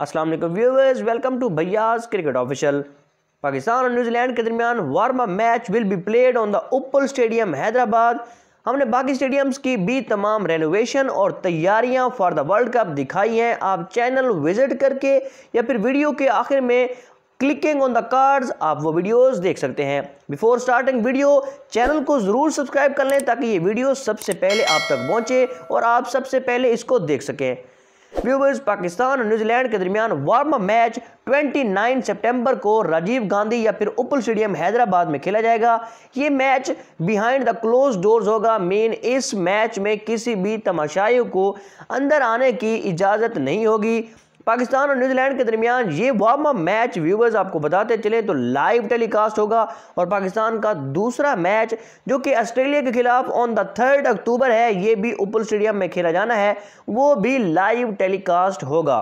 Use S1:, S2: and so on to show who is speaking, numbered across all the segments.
S1: अस्सलाम वालेकुम viewers welcome to Bhaiyas cricket official Pakistan और न्यूजीलैंड के दरमियान warm up match will be played on the Uppal stadium Hyderabad हमने बाकी स्टेडियम्स की भी तमाम रेनोवेशन और तैयारियाँ फॉर द वर्ल्ड कप दिखाई हैं। आप चैनल विज़िट करके या फिर वीडियो के आखिर में क्लिकिंग ऑन द कार्ड्स आप वो वीडियोस देख सकते हैं। बिफोर स्टार्टिंग वीडियो चैनल को ज़रूर सब्सक्राइब कर लें ताकि ये वीडियो सबसे पहले आप तक पहुँचे और आप सबसे पहले इसको देख सकें। व्यूवर्स, पाकिस्तान और न्यूजीलैंड के दरमियान वार्म मैच 29 सितंबर को राजीव गांधी या फिर उपल स्टेडियम हैदराबाद में खेला जाएगा। ये match behind the close doors होगा। मेन इस मैच में किसी भी तमाशाई को अंदर आने की इजाज़त नहीं होगी। पाकिस्तान और न्यूजीलैंड के दरमियान ये वार्म अप मैच व्यूवर्स आपको बताते चले तो लाइव टेलीकास्ट होगा और पाकिस्तान का दूसरा मैच जो कि ऑस्ट्रेलिया के खिलाफ ऑन द थर्ड अक्टूबर है, ये भी उपल स्टेडियम में खेला जाना है, वो भी लाइव टेलीकास्ट होगा।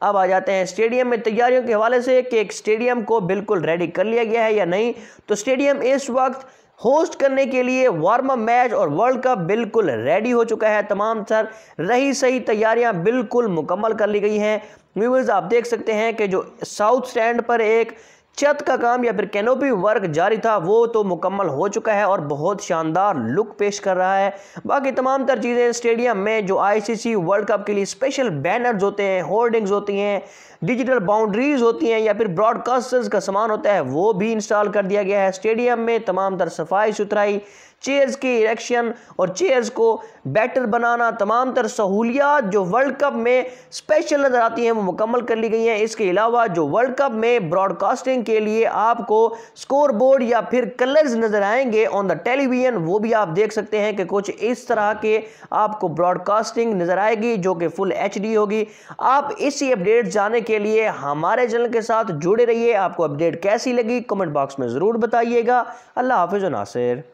S1: अब आ जाते हैं स्टेडियम में तैयारियों के हवाले से कि एक स्टेडियम को बिल्कुल रेडी कर लिया गया है या नहीं। तो स्टेडियम इस वक्त होस्ट करने के लिए वार्म अप मैच और वर्ल्ड कप बिल्कुल रेडी हो चुका है। तमाम सर रही सही तैयारियाँ बिल्कुल मुकम्मल कर ली गई हैं। व्यूवर्स आप देख सकते हैं कि जो साउथ स्टैंड पर एक छत का काम या फिर कैनोपी वर्क जारी था, वो तो मुकम्मल हो चुका है और बहुत शानदार लुक पेश कर रहा है। बाकी तमाम तर चीज़ें स्टेडियम में जो आईसीसी वर्ल्ड कप के लिए स्पेशल बैनर्स होते हैं होर्डिंग्स होती हैं डिजिटल बाउंड्रीज होती हैं या फिर ब्रॉडकास्टर्स का सामान होता है, वो भी इंस्टॉल कर दिया गया है। स्टेडियम में तमाम तर सफ़ाई सुथराई चेयर्स की इरेक्शन और चेयर्स को बेटर बनाना, तमाम तर सहूलियात जो वर्ल्ड कप में स्पेशल नज़र आती हैं, वो मुकम्मल कर ली गई हैं। इसके अलावा जो वर्ल्ड कप में ब्रॉडकास्टिंग के लिए आपको स्कोर बोर्ड या फिर कलर्स नज़र आएँगे ऑन द टेलीविज़न वो भी आप देख सकते हैं कि कुछ इस तरह के आपको ब्रॉडकास्टिंग नज़र आएगी जो कि फुल एचडी होगी। आप इसी अपडेट जाने के लिए हमारे चैनल के साथ जुड़े रहिए। आपको अपडेट कैसी लगी? कमेंट बॉक्स में ज़रूर बताइएगा। अल्लाह हाफिज़ नासिर।